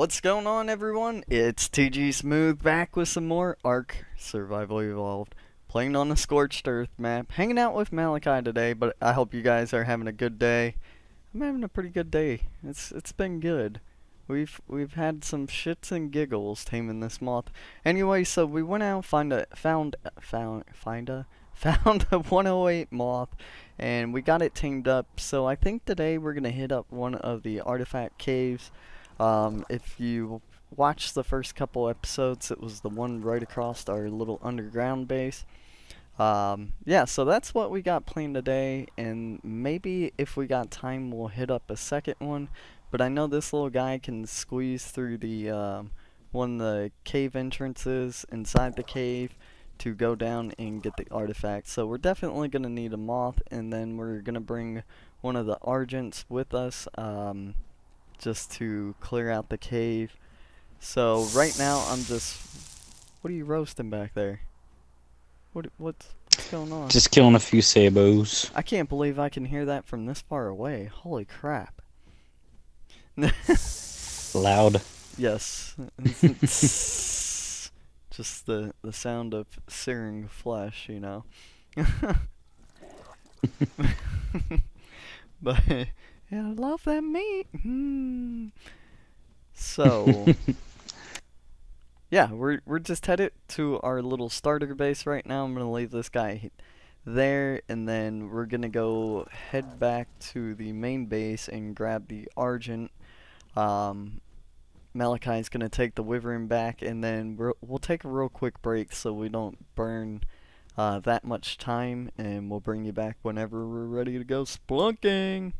What's going on everyone? It's TG Smooth back with some more Ark Survival Evolved. Playing on the Scorched Earth map. Hanging out with Malachi today, but I hope you guys are having a good day. I'm having a pretty good day. It's it's been good. We've we've had some shits and giggles taming this moth. Anyway, so we went out find a found found find a found a 108 moth and we got it tamed up. So I think today we're gonna hit up one of the artifact caves. Um, if you watched the first couple episodes, it was the one right across our little underground base. Um, yeah, so that's what we got planned today, and maybe if we got time, we'll hit up a second one. But I know this little guy can squeeze through the um, one the cave entrances inside the cave to go down and get the artifact. So we're definitely going to need a moth, and then we're going to bring one of the argents with us. Um, just to clear out the cave. So right now I'm just what are you roasting back there? What what's, what's going on? Just killing a few sabos. I can't believe I can hear that from this far away. Holy crap. Loud. Yes. just the the sound of searing flesh, you know. but yeah, I love that meat. Mm. So, yeah, we're we're just headed to our little starter base right now. I'm gonna leave this guy there, and then we're gonna go head back to the main base and grab the Argent. Um, Malachi's gonna take the Wyvern back, and then we will take a real quick break so we don't burn uh, that much time, and we'll bring you back whenever we're ready to go splunking.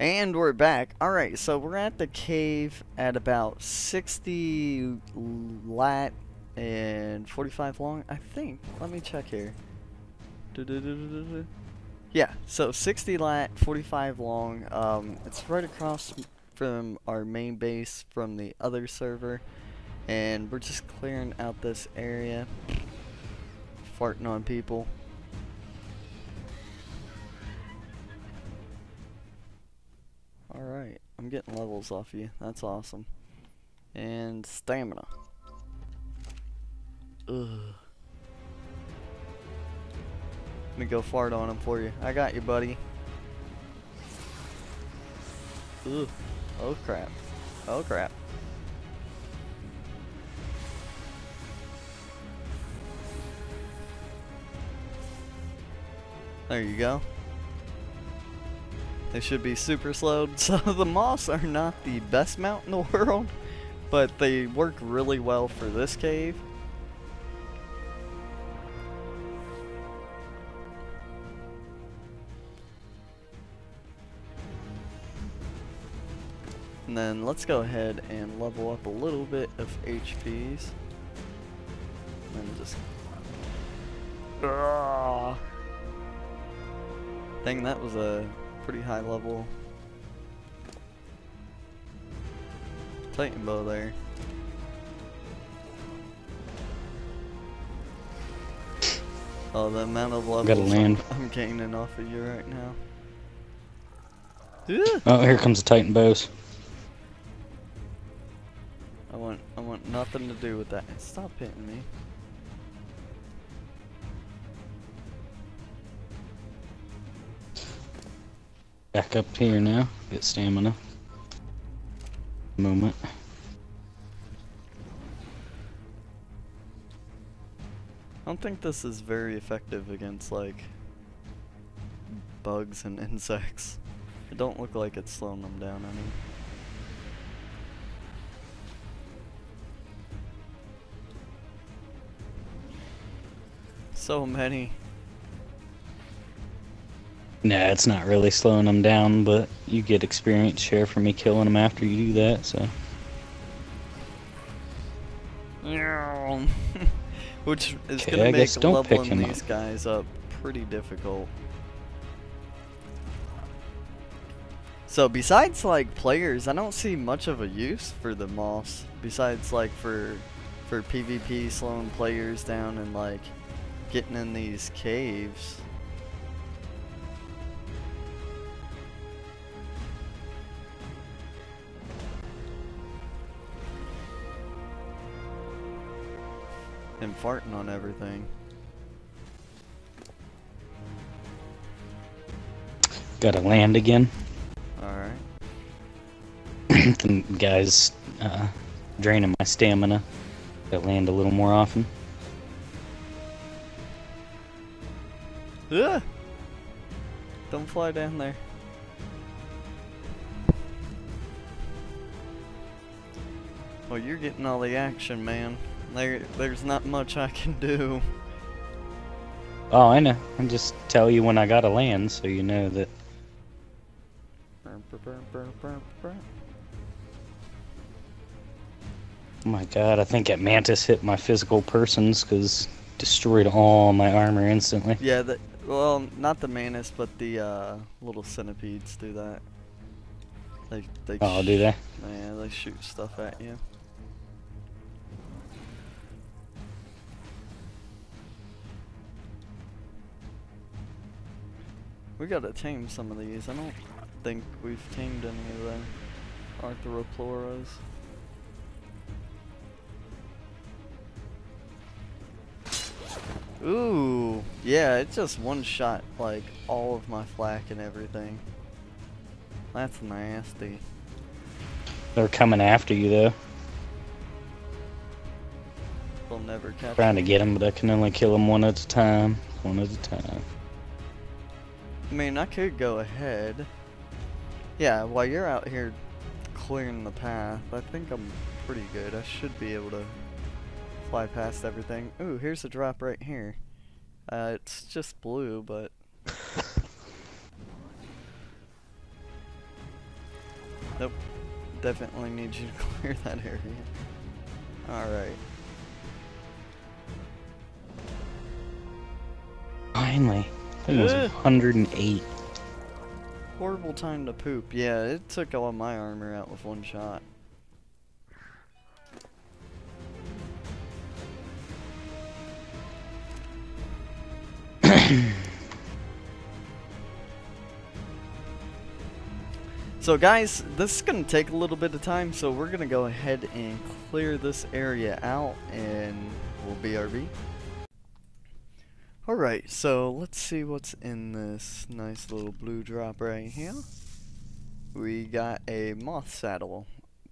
And we're back. Alright, so we're at the cave at about 60 lat and 45 long, I think. Let me check here. Yeah, so 60 lat, 45 long. Um, it's right across from our main base from the other server. And we're just clearing out this area. Farting on people. Alright, I'm getting levels off you. That's awesome. And stamina. Ugh. Let me go fart on him for you. I got you, buddy. Ugh. Oh crap. Oh crap. There you go. They should be super slowed. So the moths are not the best mount in the world, but they work really well for this cave. And then let's go ahead and level up a little bit of HPs. And just... Dang, that was a pretty high level Titanoboa there. Oh, the amount of levels I'm, I'm gaining off of you right now. Oh, here comes the Titanoboas. I want, I want nothing to do with that. Stop hitting me. Back up here now. Get stamina. Moment. I don't think this is very effective against like bugs and insects. It don't look like it's slowing them down any. So many. Nah, it's not really slowing them down, but you get experience share for me killing them after you do that, so. Which is okay, gonna I make leveling these up. guys up pretty difficult. So besides like players, I don't see much of a use for the moths. Besides like for for PvP slowing players down and like getting in these caves. Farting on everything. Gotta land again. Alright. the guy's uh, draining my stamina. Gotta land a little more often. Ugh! Don't fly down there. Well, you're getting all the action, man. There, there's not much I can do. Oh, I know. I just tell you when I gotta land so you know that. Oh my god, I think that mantis hit my physical persons because destroyed all my armor instantly. Yeah, the, well, not the mantis, but the uh, little centipedes do that. They, they Oh, do they? Yeah, they shoot stuff at you. We gotta tame some of these. I don't think we've tamed any of the Arthroplueras. Ooh, yeah, it just one shot like all of my flak and everything. That's nasty. They're coming after you though. They'll never catch Trying to get them, but I can only kill them one at a time. One at a time. I mean, I could go ahead. Yeah, while you're out here clearing the path, I think I'm pretty good. I should be able to fly past everything. Ooh, here's a drop right here. Uh, it's just blue, but... Nope. Definitely need you to clear that area. Alright. Finally. It was eh. 108. Horrible time to poop. Yeah, it took all my armor out with one shot. so guys, this is going to take a little bit of time, so we're going to go ahead and clear this area out and we'll BRB. Alright, so let's see what's in this nice little blue drop right here. We got a moth saddle,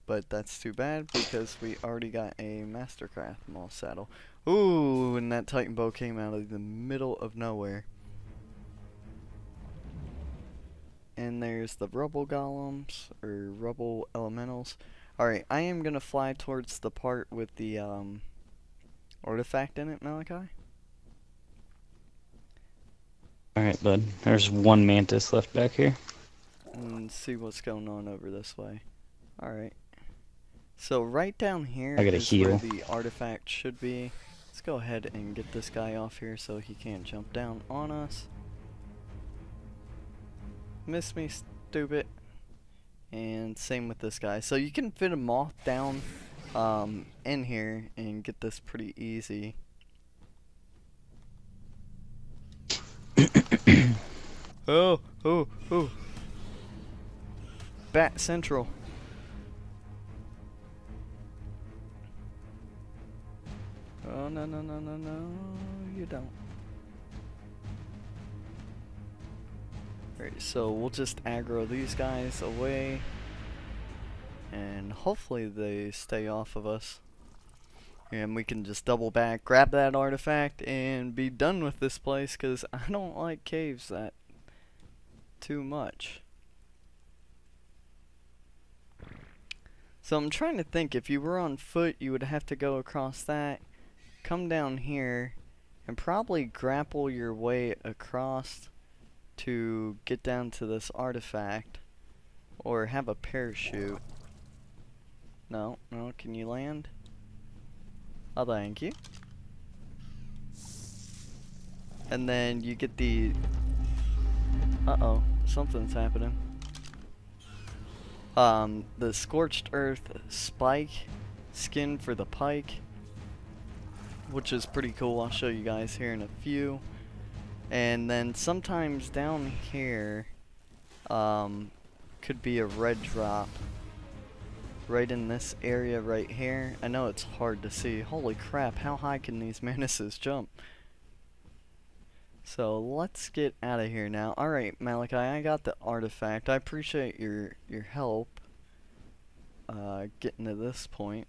but that's too bad because we already got a Mastercraft moth saddle. Ooh, and that Titanoboa came out of the middle of nowhere. And there's the rubble golems, or rubble elementals. Alright, I am gonna fly towards the part with the um, artifact in it, Malachi. Alright, bud. There's one mantis left back here. and see what's going on over this way. Alright. So right down here I gotta is where the artifact should be. Let's go ahead and get this guy off here so he can't jump down on us. Miss me, stupid. And same with this guy. So you can fit a moth down um, in here and get this pretty easy. Oh, oh, oh. Bat Central. Oh, no, no, no, no, no, you don't. Alright, so we'll just aggro these guys away. And hopefully they stay off of us. And we can just double back, grab that artifact, and be done with this place, because I don't like caves that too much. So I'm trying to think, if you were on foot, you would have to go across that, come down here, and probably grapple your way across to get down to this artifact, or have a parachute. No, no, can you land? Oh, thank you. And then you get the... Uh-oh, something's happening um, the scorched earth spike skin for the pike which is pretty cool I'll show you guys here in a few and then sometimes down here um, could be a red drop right in this area right here. I know it's hard to see. Holy crap, how high can these mantises jump? So let's get out of here now. Alright, Malachi, I got the artifact. I appreciate your your help uh, getting to this point.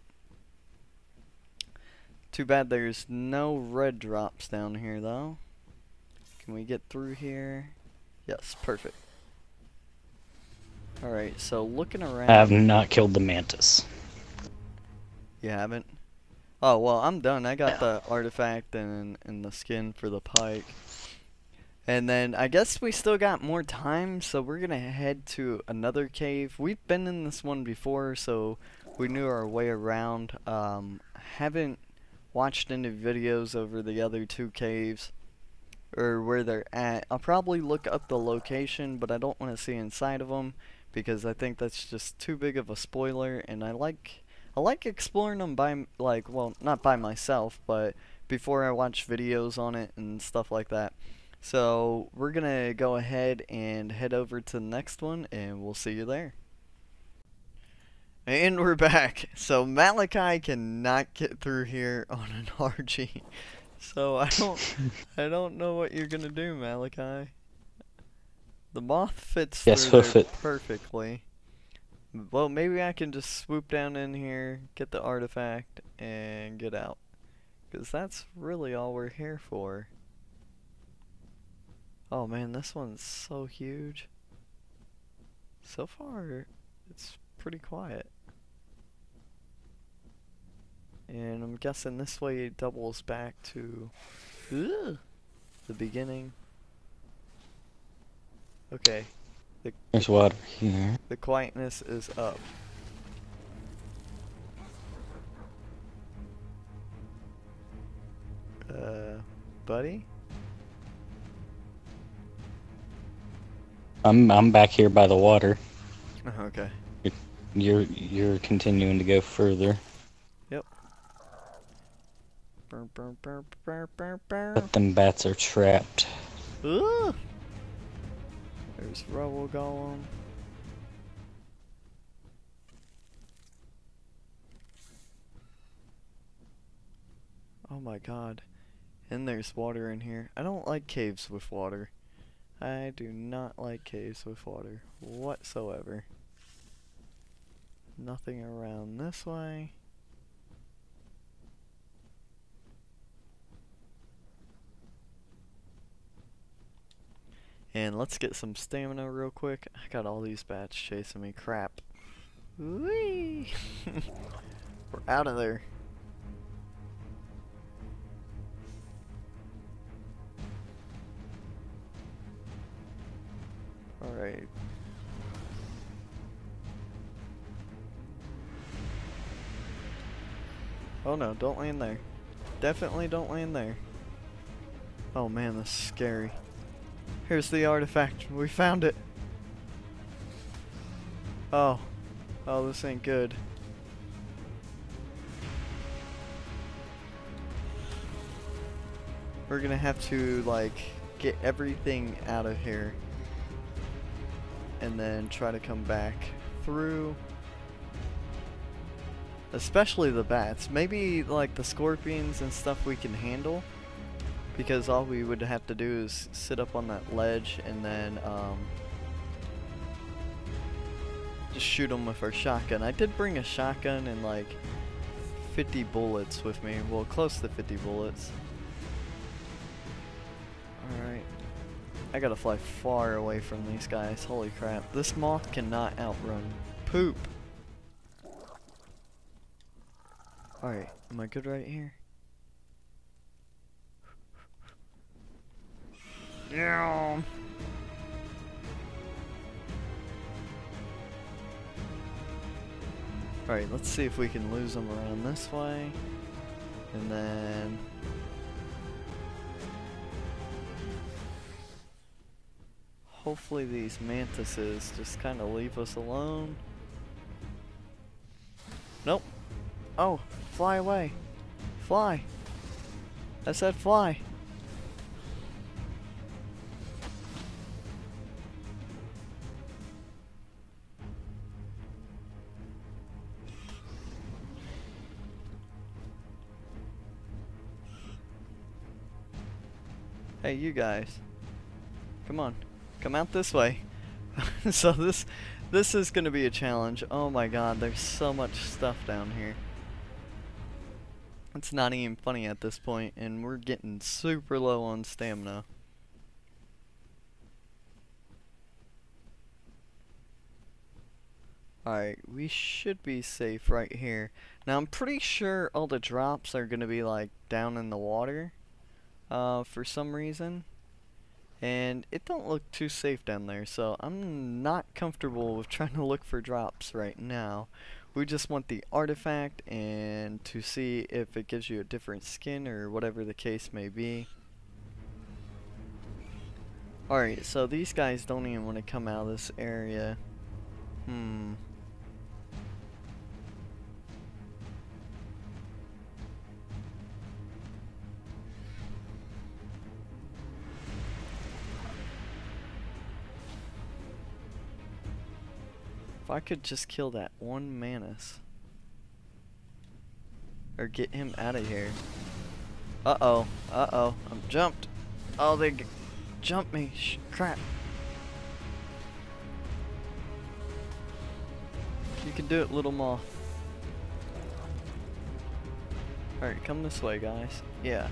Too bad there's no red drops down here though. Can we get through here? Yes, perfect. Alright, so looking around. I have not killed the mantis. You haven't? Oh, well, I'm done. I got the artifact and, and the skin for the pike. And then I guess we still got more time, so we're going to head to another cave. We've been in this one before, so we knew our way around. Um, haven't watched any videos over the other two caves or where they're at. I'll probably look up the location, but I don't want to see inside of them because I think that's just too big of a spoiler and I like I like exploring them by like well not by myself but before I watch videos on it and stuff like that. So we're gonna go ahead and head over to the next one and we'll see you there. And we're back. So Malachi cannot get through here on an RG so I don't I don't know what you're gonna do Malachi. The moth fits Yes, through hoof there it. perfectly. Well, maybe I can just swoop down in here, get the artifact, and get out. Because that's really all we're here for. Oh man, this one's so huge. So far, it's pretty quiet. And I'm guessing this way doubles back to Ugh, the beginning. Okay, There's water here. the quietness is up. Uh, buddy? I'm I'm back here by the water. Okay. You're you're continuing to go further. Burr. But them bats are trapped. Ugh. There's Rubble Golem. Oh my god. And there's water in here. I don't like caves with water. I do not like caves with water whatsoever. Nothing around this way. And let's get some stamina real quick. I got all these bats chasing me. Crap. We're out of there. Alright. Oh no, don't land there. Definitely don't land there. Oh man, this is scary. Here's the artifact. We found it. Oh. Oh, this ain't good. We're gonna have to, like, get everything out of here. And then try to come back through. Especially the bats. Maybe, like, the scorpions and stuff we can handle because all we would have to do is sit up on that ledge and then um, just shoot them with our shotgun. I did bring a shotgun and like 50 bullets with me, well close to 50 bullets. Alright, I gotta fly far away from these guys, holy crap. This moth cannot outrun poop. Alright, am I good right here? Yeah. Alright, let's see if we can lose them around this way. And then... Hopefully these mantises just kind of leave us alone. Nope. Oh, fly away. Fly. I said fly. You guys. Come on. Come out this way. so this this is going to be a challenge. Oh my god, there's so much stuff down here. It's not even funny at this point, and we're getting super low on stamina. Alright, we should be safe right here. Now I'm pretty sure all the drops are going to be like down in the water uh, for some reason. And it don't look too safe down there, so I'm not comfortable with trying to look for drops right now. We just want the artifact and to see if it gives you a different skin or whatever the case may be. Alright, so these guys don't even want to come out of this area. Hmm. I could just kill that one mantis. Or get him out of here. Uh-oh. Uh-oh. I'm jumped. Oh, they jumped me. Sh crap. You can do it, little moth. Alright, come this way, guys. Yeah.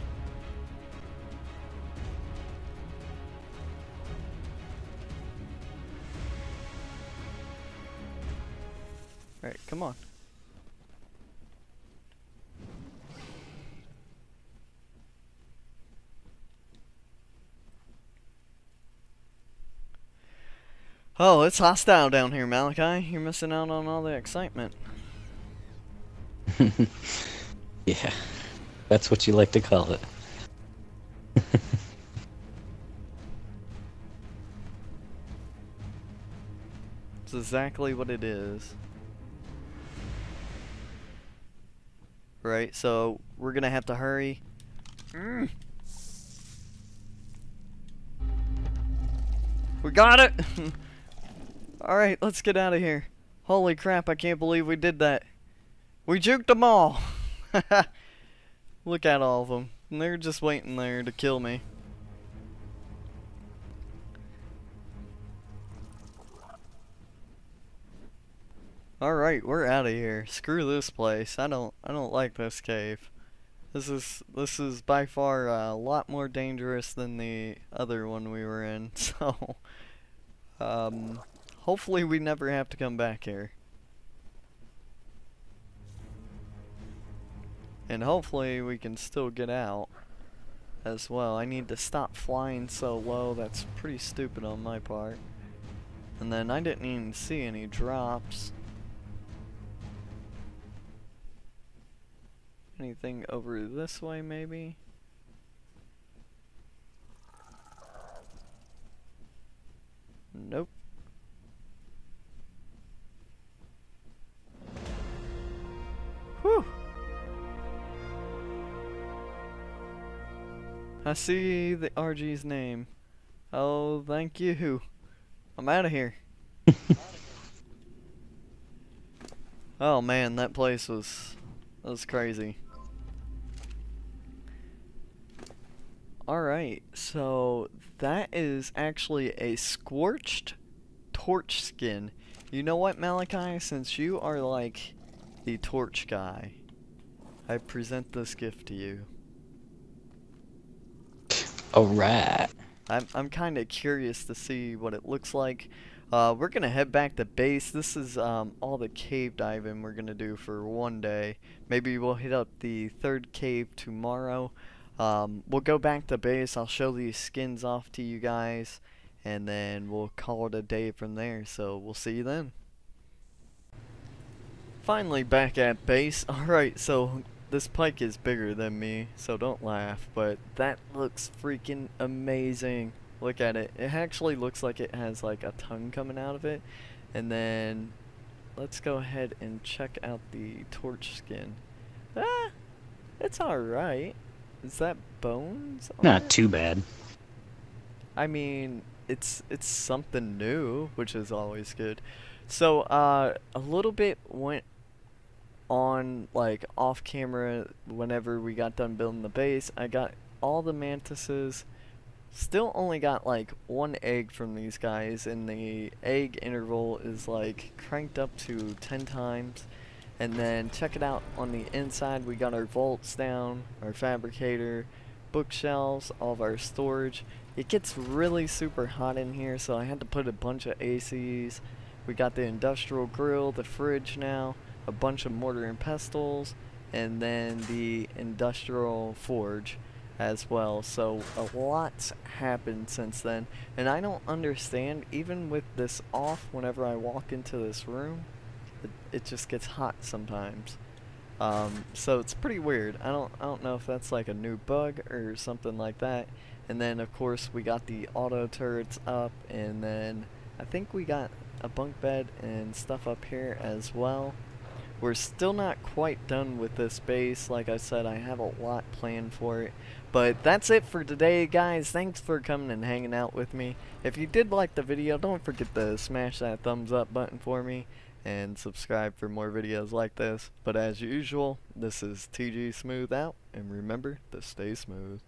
Alright, come on. Oh, it's hostile down here, Malachi. You're missing out on all the excitement. yeah, that's what you like to call it. it's exactly what it is. Right, so we're gonna have to hurry. Mm. We got it! Alright, let's get out of here. Holy crap, I can't believe we did that. We juked them all! Look at all of them. They're just waiting there to kill me. Alright, we're out of here. Screw this place. I don't I don't like this cave. This is this is by far a lot more dangerous than the other one we were in. So um hopefully we never have to come back here. And hopefully we can still get out as well. I need to stop flying so low. That's pretty stupid on my part. And then I didn't even see any drops. Anything over this way, maybe? Nope. Whew. I see the RG's name. Oh, thank you. I'm out of here. oh man, that place was that was crazy. Alright, so that is actually a scorched torch skin. You know what, Malachi? Since you are like the torch guy, I present this gift to you. Alright. I'm, I'm kind of curious to see what it looks like. Uh, we're going to head back to base. This is um, all the cave diving we're going to do for one day. Maybe we'll hit up the third cave tomorrow. Um, we'll go back to base. I'll show these skins off to you guys. And then we'll call it a day from there. So we'll see you then. Finally back at base. Alright, so this pike is bigger than me. So don't laugh. But that looks freaking amazing. Look at it. It actually looks like it has like a tongue coming out of it. And then let's go ahead and check out the torch skin. Ah, it's alright. Is that bones? Not too bad. I mean, it's it's something new, which is always good. So, uh, a little bit went on, like, off camera whenever we got done building the base. I got all the mantises Still only got like one egg from these guys, and the egg interval is like cranked up to 10 times. And then check it out on the inside, we got our vaults down, our fabricator, bookshelves, all of our storage. It gets really super hot in here, so I had to put a bunch of ACs. We got the industrial grill, the fridge now, a bunch of mortar and pestles, and then the industrial forge as well. So a lot's happened since then, and I don't understand. Even with this off, whenever I walk into this room, it, it just gets hot sometimes. Um, so it's pretty weird. I don't I don't know if that's like a new bug or something like that. And then of course we got the auto turrets up, and then I think we got a bunk bed and stuff up here as well. We're still not quite done with this base. Like I said, I have a lot planned for it. But that's it for today, guys. Thanks for coming and hanging out with me. If you did like the video, don't forget to smash that thumbs up button for me and subscribe for more videos like this. But as usual, this is TG Smooth out, and remember to stay smooth.